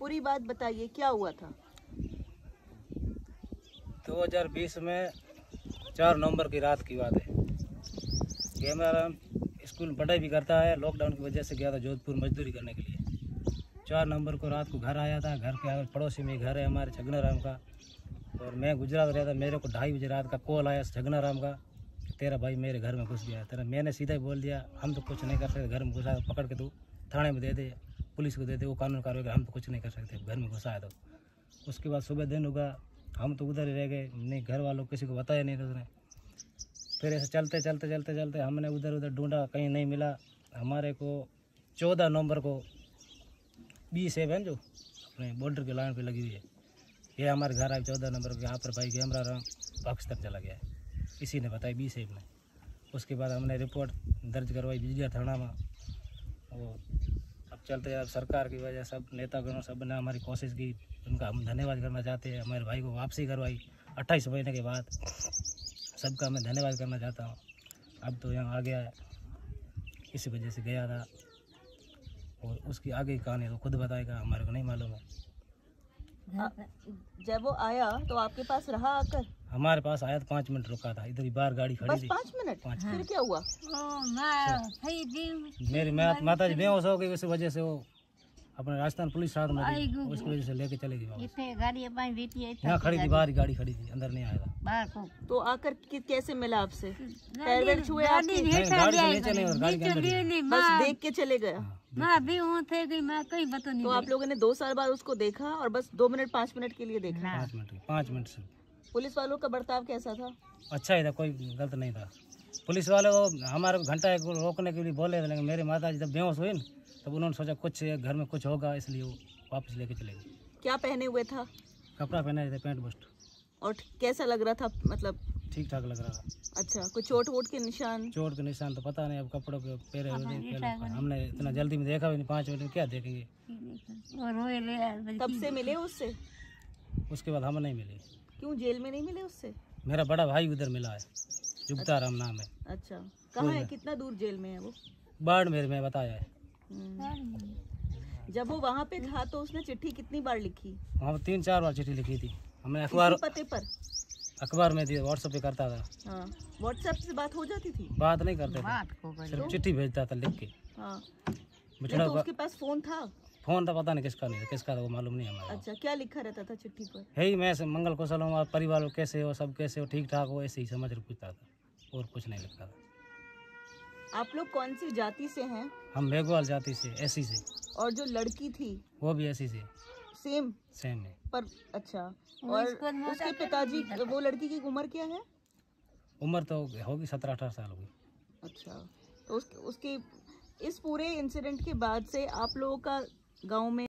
पूरी बात बताइए, क्या हुआ था? 2020 में चार नवंबर की रात की बात है। कैमरा स्कूल पढ़ाई भी करता है लॉकडाउन की वजह से गया था जोधपुर मजदूरी करने के लिए। चार नवंबर को रात को घर आया था, घर के पड़ोसी में घर है हमारे छगना राम का। और मैं गुजरात रहता मेरे को ढाई बजे रात का कॉल आया छगना राम का, तेरा भाई मेरे घर में घुस गया तेरा मैंने सीधा ही बोल दिया, हम तो कुछ नहीं कर सकते घर में घुसा, पकड़ के तू। थाने में दे दे, पुलिस को दे दे, वो कानून कार्रवाई कर हम तो कुछ नहीं कर सकते, घर में घुसा है तो। उसके बाद सुबह दिन होगा, हम तो उधर ही रह गए, नहीं घर वालों किसी को बताया नहीं उसने। फिर ऐसे चलते चलते चलते चलते हमने उधर उधर ढूंढा, कहीं नहीं मिला। हमारे को चौदह नवंबर को बी सेवन जो, अपने बॉर्डर के लाइन पे लगी हुई है। ये हमारे घर आए चौदह नंबर को यहाँ पर भाई कैमरा राम पाकिस्तान चला गया इसी ने बताया बी सेब ने। उसके बाद हमने रिपोर्ट दर्ज करवाई, बिजलिया थाना में। वो अब चलते अब सरकार की वजह सब नेतागणों सबने हमारी कोशिश की। उनका हम धन्यवाद करना चाहते हैं। हमारे भाई को वापसी करवाई अट्ठाईस महीने के बाद। सबका मैं धन्यवाद करना चाहता हूँ। अब तो यहाँ आ गया है इसी वजह से गया था। और उसकी आगे की कहानी तो खुद बताएगा, हमारे को नहीं मालूम है। जब वो आया तो आपके पास रहा आकर? हमारे पास आया तो पाँच मिनट रुका था। इधर ही बाहर गाड़ी खड़ी थी पाँच मिनट? पाँच क्या हुआ? मेरी माता जी बेहोश हो गई उस वजह से वो अपने राजस्थान पुलिस साथ में थी। उसकी वजह से लेके चले गई यहाँ खड़ी थी बाहर गाड़ी खड़ी थी अंदर नहीं आया था। तो आकर कैसे मिला आपसे? पैर वैर छुए आपके? नहीं, गाड़ी से नीचे नहीं और गाड़ी के अंदर ही। बस देख के चले गया हाँ, तो आप लोगों ने दो साल बाद उसको देखा और बस दो मिनट पाँच मिनट के लिए देखा? पाँच मिनट पाँच मिनट से। पुलिस वालों का बर्ताव कैसा था? अच्छा ही था कोई गलत नहीं था। पुलिस वाले वो हमारे घंटा एक रोकने के लिए बोले थे लेकिन मेरी माता जी जब बेहोश हुई ना तब उन्होंने सोचा कुछ घर में कुछ होगा इसलिए वो वापस लेके चले गए। क्या पहने हुए था? कपड़ा पहने थे पैंट बस्ट। और कैसा लग रहा था मतलब? ठीक ठाक लग रहा था। अच्छा कुछ चोट वोट के निशान? चोट के निशान तो पता नहीं अब कपड़ों के हुए हमने इतना जल्दी में देखा भी नहीं पाँच मिनट में क्या देखेंगे? तब से मिले उससे? उसके बाद हम नहीं मिले। क्यों जेल में नहीं मिले उससे? मेरा बड़ा भाई उधर मिला है। जुगता राम नाम है। अच्छा। कहाँ है? कितना दूर जेल में है वो? बाड़मेर में बताया है। हम्म। जब वो वहाँ पे था तो उसने चिट्ठी कितनी बार लिखी? वहाँ तीन चार बार चिट्ठी लिखी थी। हमने अखबार पते पर? अखबार में दिया व्हाट्सएप पे करता था। हाँ। व्हाट्सएप से बात हो जाती थी? बात नहीं करते थे। सिर्फ़ चिट्ठी भेजता था लिख के। हाँ। तो उसके पास फ़ोन था? फ़ोन था पता नहीं किसका नहीं था किसका था वो मालूम नहीं हमारा अच्छा क्या लिखा रहता था चिट्ठी पर? है ही मैं मंगल कुशल हूँ परिवार कैसे हो सब कैसे हो ठीक ठाक हो ऐसे ही समझ कर पूछता था और कुछ नहीं लिखता था। आप लोग कौन सी जाति से हैं? हम मेघवाल जाति से ऐसी से। और जो लड़की थी? वो भी ऐसी से। सेम? सेम है। पर अच्छा और उसके पिताजी वो लड़की की उम्र क्या है? उम्र तो होगी सत्रह अठारह साल होगी। अच्छा तो उस, उसके इस पूरे इंसिडेंट के बाद से आप लोगों का गाँव में